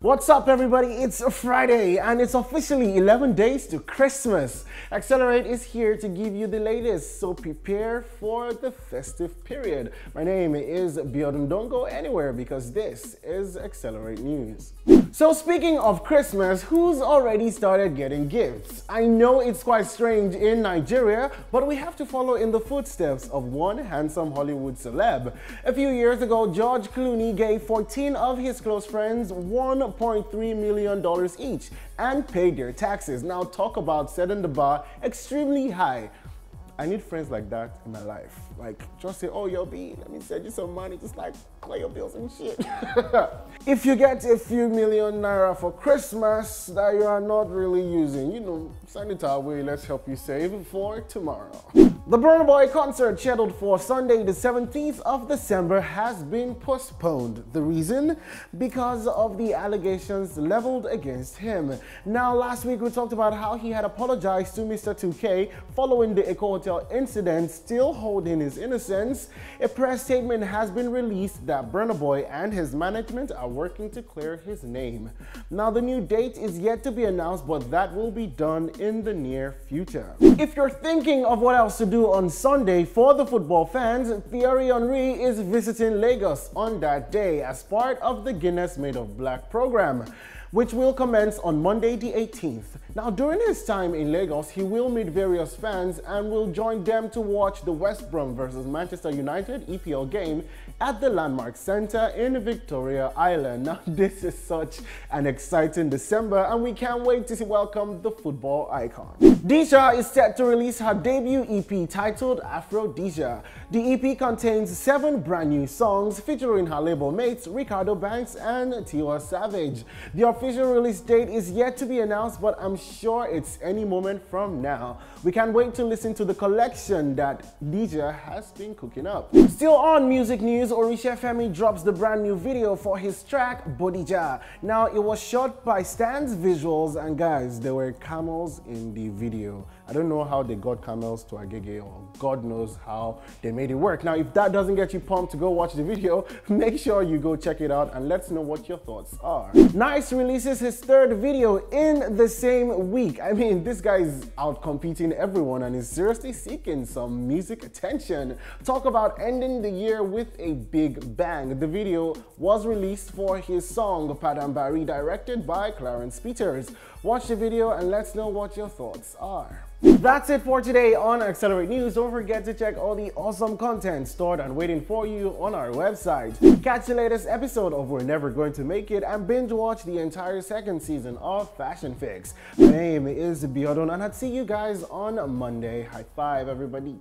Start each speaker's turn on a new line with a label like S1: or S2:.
S1: What's up everybody? It's Friday and it's officially 11 days to Christmas. Accelerate is here to give you the latest, so prepare for the festive period. My name is Biodun. Don't go anywhere because this is Accelerate News. So speaking of Christmas, who's already started getting gifts? I know it's quite strange in Nigeria, but we have to follow in the footsteps of one handsome Hollywood celeb. A few years ago, George Clooney gave 14 of his close friends $1.3 million each and paid their taxes. Now talk about setting the bar extremely high. I need friends like that in my life. Like, just say, oh, yo, B, let me send you some money, just like clear your bills and shit. if you get a few million naira for Christmas that you are not really using, you know, send it our way. Let's help you save for tomorrow. The Burna Boy concert scheduled for Sunday the 17th of December has been postponed. The reason? Because of the allegations leveled against him. Now, last week we talked about how he had apologized to Mr. 2Kay following the Eko Hotel incident, still holding his innocence. A press statement has been released that Burna Boy and his management are working to clear his name. Now, the new date is yet to be announced, but that will be done in the near future. If you're thinking of what else to do on Sunday for the football fans, Thierry Henry is visiting Lagos on that day as part of the Guinness Made of Black program which will commence on Monday the 18th. Now, during his time in Lagos, he will meet various fans and will join them to watch the West Brom versus Manchester United EPL game at the Landmark Center in Victoria Island. Now, this is such an exciting December and we can't wait to welcome the football icon. Di'ja is set to release her debut EP titled AfroDi'ja. The EP contains seven brand new songs featuring her label mates Reekado Banks and Tiwa Savage. The official release date is yet to be announced, but I'm sure it's any moment from now. We can't wait to listen to the collection that Di'ja has been cooking up. Still on music news, Oritse Femi drops the brand new video for his track Bodija. Now, it was shot by Stans Visualz, and guys, there were camels in the video. I don't know how they got camels to Agege or God knows how they made it work. Now, if that doesn't get you pumped to go watch the video, make sure you go check it out and let's know what your thoughts are. 9ice releases his third video in the same week. I mean, this guy is out competing everyone and is seriously seeking some music attention. Talk about ending the year with a big bang. The video was released for his song Pabanbari directed by Clarence Peters. Watch the video and let's know what your thoughts are. That's it for today on Accelerate News. Don't forget to check all the awesome content stored and waiting for you on our website. Catch the latest episode of We're Never Going to Make It and binge watch the entire second season of Fashion Fix. My name is Biodun and I'll see you guys on Monday. High five, everybody.